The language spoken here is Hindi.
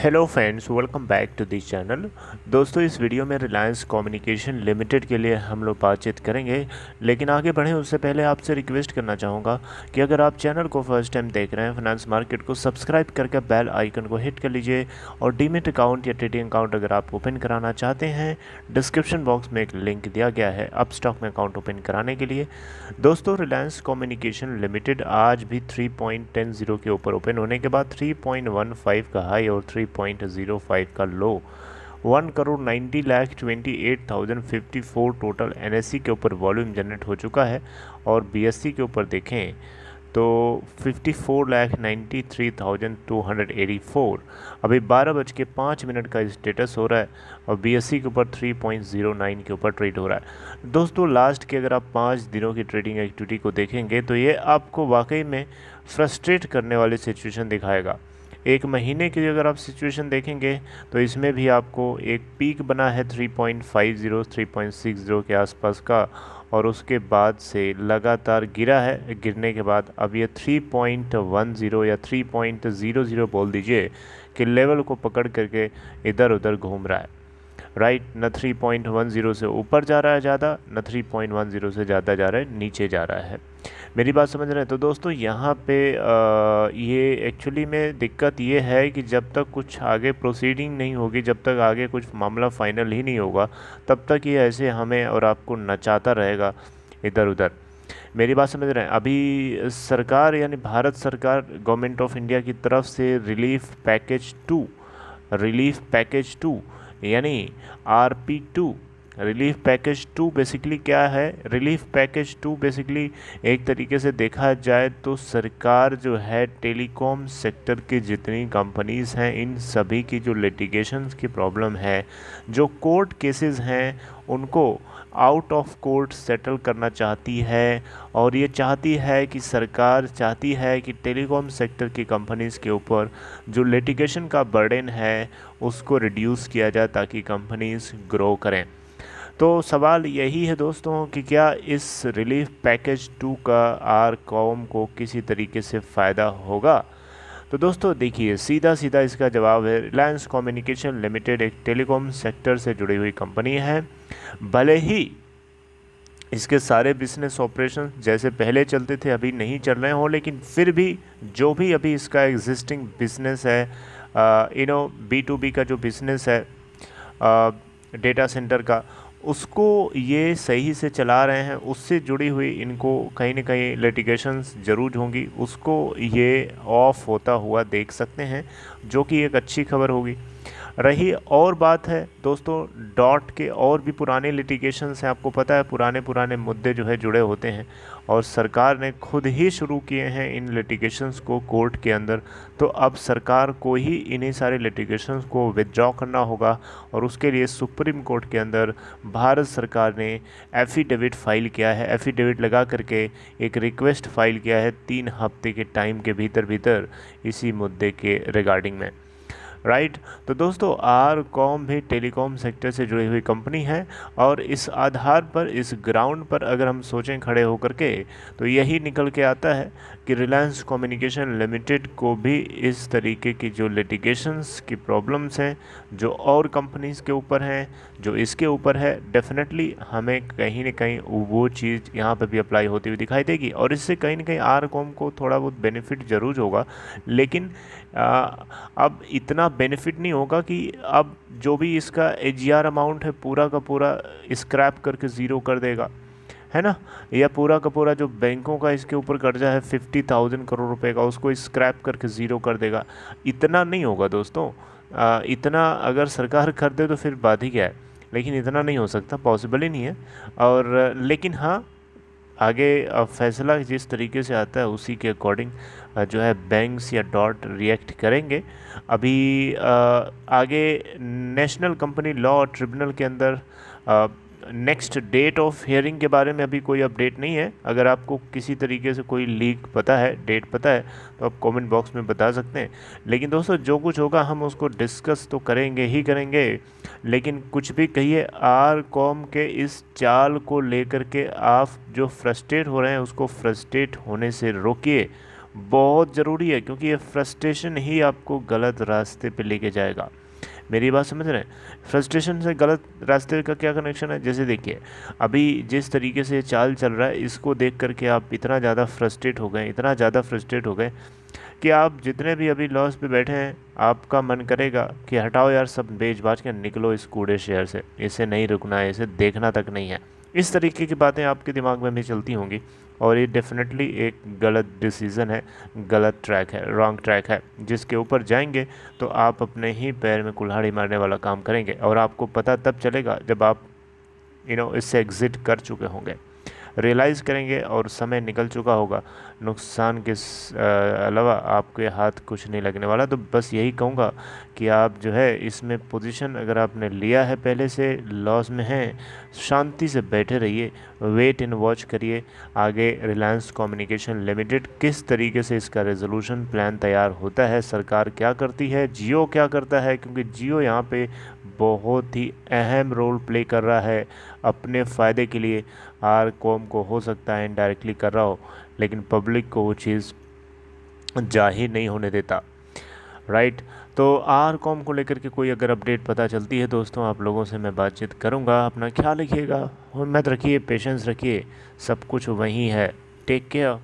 Hello friends welcome back to this channel दोस्तों, इस वीडियो में रिलायंस कम्युनिकेशन लिमिटेड के लिए हम लोग बातचीत करेंगे, लेकिन आगे बढ़ें, उससे पहले आपसे रिक्वेस्ट करना चाहूँगा कि अगर आप चैनल को फ़र्स्ट टाइम देख रहे हैं फाइनेंस मार्केट को सब्सक्राइब करके बेल आइकन को हिट कर लीजिए और डीमेट अकाउंट या ट्रेडिंग अकाउंट अगर आप ओपन कराना चाहते हैं डिस्क्रिप्शन बॉक्स में एक लिंक दिया गया है अब स्टॉक में अकाउंट ओपन कराने के लिए। दोस्तों रिलायंस कम्युनिकेशन लिमिटेड आज भी थ्री के ऊपर ओपन होने के बाद थ्री का हाई और थ्री 3.05 का low one crore ninety lakh twenty eight thousand fifty four total NSE के ऊपर वॉल्यूम जनरेट हो चुका है और बीएससी के ऊपर देखें तो fifty four lakh ninety three thousand two hundred eighty four अभी बारह बज के पाँच मिनट का स्टेटस हो रहा है और बीएससी के ऊपर थ्री पॉइंट ज़ीरो नाइन के ऊपर ट्रेड हो रहा है। दोस्तों लास्ट के अगर आप पाँच दिनों की ट्रेडिंग एक्टिविटी को देखेंगे तो ये आपको वाकई में फ्रस्ट्रेट करने वाली सिचुएशन दिखाएगा। एक महीने की अगर आप सिचुएशन देखेंगे तो इसमें भी आपको एक पीक बना है 3.50 3.60 के आसपास का, और उसके बाद से लगातार गिरा है। गिरने के बाद अब ये 3.10 या 3.00 बोल दीजिए कि लेवल को पकड़ करके इधर उधर घूम रहा है। राइट न 3.10 से ऊपर जा रहा है ज़्यादा न 3.10 से ज़्यादा जा रहा है नीचे जा रहा है। मेरी बात समझ रहे हैं? तो दोस्तों यहाँ पे आ, ये एक्चुअली में दिक्कत ये है कि जब तक कुछ आगे प्रोसीडिंग नहीं होगी जब तक आगे कुछ मामला फाइनल ही नहीं होगा तब तक ये ऐसे हमें और आपको नचाता रहेगा इधर उधर मेरी बात समझ रहे हैं? अभी सरकार यानी भारत सरकार गवर्नमेंट ऑफ़ इंडिया की तरफ़ से relief package two relief package two यानी R P two relief package two basically क्या है? रिलीफ पैकेज टू बेसिकली एक तरीके से देखा जाए तो सरकार जो है, टेलीकॉम सेक्टर की जितनी कंपनीज़ हैं, इन सभी की जो लिटिगेशंस की प्रॉब्लम है, जो कोर्ट केसेस हैं, उनको आउट ऑफ़ कोर्ट सेटल करना चाहती है। और ये चाहती है कि सरकार, चाहती है कि टेलीकॉम सेक्टर की कंपनीज़ के ऊपर जो लिटिगेशन का बर्डन है, उसको रिड्यूस किया जाए ताकि कंपनीज़ ग्रो करें। तो सवाल यही है दोस्तों कि क्या इस रिलीफ पैकेज टू का आर कॉम को किसी तरीके से फ़ायदा होगा? तो दोस्तों, देखिए सीधा सीधा इसका जवाब है, रिलायंस कम्युनिकेशन लिमिटेड एक टेलीकॉम सेक्टर से जुड़ी हुई कंपनी है। भले ही इसके सारे बिज़नेस ऑपरेशन जैसे पहले चलते थे, अभी नहीं चल रहे हों, लेकिन फिर भी जो भी अभी इसका एग्जिस्टिंग बिज़नेस है you know B to B का जो बिज़नेस है डेटा सेंटर का उसको ये सही से चला रहे हैं, उससे जुड़ी हुई इनको कहीं ना कहीं लिटिगेशंस ज़रूर होंगी। उसको ये ऑफ़ होता हुआ देख सकते हैं, जो कि एक अच्छी खबर होगी। रही और बात है, दोस्तों, डॉट के और भी पुराने लिटिगेशंस हैं, आपको पता है, पुराने पुराने मुद्दे जो है जुड़े होते हैं और सरकार ने खुद ही शुरू किए हैं इन लिटिगेशंस को कोर्ट के अंदर। तो अब सरकार को ही इन्हीं सारे लिटिगेशंस को विदड्रॉ करना होगा और उसके लिए सुप्रीम कोर्ट के अंदर भारत सरकार ने एफिडेविट फ़ाइल किया है। एफिडेविट लगा करके एक रिक्वेस्ट फ़ाइल किया है तीन हफ़्ते के टाइम के भीतर भीतर इसी मुद्दे के रिगार्डिंग में। राइट तो दोस्तों आर कॉम भी टेलीकॉम सेक्टर से जुड़ी हुई कंपनी है और इस आधार पर इस ग्राउंड पर अगर हम सोचें खड़े होकर के तो यही निकल के आता है कि रिलायंस कम्युनिकेशन लिमिटेड को भी इस तरीके की जो लिटिगेशंस की प्रॉब्लम्स हैं जो और कंपनीज़ के ऊपर हैं जो इसके ऊपर है डेफिनेटली हमें कहीं ना कहीं वो चीज़ यहाँ पर भी अप्लाई होती हुई दिखाई देगी। और इससे कहीं ना कहीं आर कॉम को थोड़ा बहुत बेनिफिट ज़रूर होगा। लेकिन आ, अब इतना बेनिफिट नहीं होगा कि अब जो भी इसका एच अमाउंट है पूरा का पूरा स्क्रैप करके ज़ीरो कर देगा है ना? या पूरा का पूरा जो बैंकों का इसके ऊपर कर्जा है फिफ्टी थाउज़ेंड करोड़ रुपए का उसको स्क्रैप करके ज़ीरो कर देगा। इतना नहीं होगा दोस्तों। आ, इतना अगर सरकार कर दे तो फिर बात ही क्या है? लेकिन इतना नहीं हो सकता पॉसिबल ही नहीं है। और लेकिन हाँ आगे फैसला जिस तरीके से आता है, उसी के अकॉर्डिंग जो है बैंक्स या डॉट रिएक्ट करेंगे। अभी आगे नेशनल कंपनी लॉ ट्रिब्यूनल के अंदर नेक्स्ट डेट ऑफ़ हियरिंग के बारे में अभी कोई अपडेट नहीं है। अगर आपको किसी तरीके से कोई लीक पता है डेट पता है तो आप कमेंट बॉक्स में बता सकते हैं। लेकिन दोस्तों, जो कुछ होगा, हम उसको डिस्कस तो करेंगे ही करेंगे। लेकिन कुछ भी कहिए आर कॉम के इस चाल को लेकर के आप जो फ्रस्ट्रेट हो रहे हैं, उसको फ्रस्ट्रेट होने से रोकिए। बहुत ज़रूरी है, क्योंकि ये फ्रस्ट्रेशन ही आपको गलत रास्ते पे लेके जाएगा। मेरी बात समझ रहे हैं? फ्रस्ट्रेशन से गलत रास्ते का क्या कनेक्शन है? जैसे देखिए, अभी जिस तरीके से चाल चल रहा है, इसको देख करके आप इतना ज़्यादा फ्रस्ट्रेट हो गए, इतना ज़्यादा फ्रस्ट्रेट हो गए कि आप जितने भी अभी लॉस पे बैठे हैं, आपका मन करेगा कि हटाओ यार सब बेच बाज के निकलो इस कूड़े शेयर से। इसे नहीं रुकना है, इसे देखना तक नहीं है। इस तरीके की बातें आपके दिमाग में भी चलती होंगी। और ये डेफिनेटली एक गलत डिसीज़न है, गलत ट्रैक है रॉन्ग ट्रैक है, जिसके ऊपर जाएँगे तो आप अपने ही पैर में कुल्हाड़ी मारने वाला काम करेंगे और आपको पता तब चलेगा जब आप यू नो इससे एग्ज़िट कर चुके होंगे। रियलाइज़ करेंगे और समय निकल चुका होगा। नुकसान के अलावा आपके हाथ कुछ नहीं लगने वाला। तो बस यही कहूँगा कि आप जो है, इसमें पोजीशन अगर आपने लिया है पहले से लॉस में हैं, शांति से बैठे रहिए वेट एंड वॉच करिए। आगे रिलायंस कम्युनिकेशन लिमिटेड किस तरीके से इसका रेजोल्यूशन प्लान तैयार होता है, सरकार क्या करती है, जियो क्या करता है? क्योंकि जियो यहाँ पे बहुत ही अहम रोल प्ले कर रहा है अपने फ़ायदे के लिए। आर कॉम को हो सकता है इनडायरेक्टली कर रहा हो, लेकिन पब्लिक को वो चीज़ ज़ाहिर नहीं होने देता। राइट तो आर कॉम को लेकर के कोई अगर अपडेट पता चलती है, दोस्तों, आप लोगों से मैं बातचीत करूँगा। अपना ख्याल रखिएगा हिम्मत रखिए पेशेंस रखिए। सब कुछ वहीं है। Take care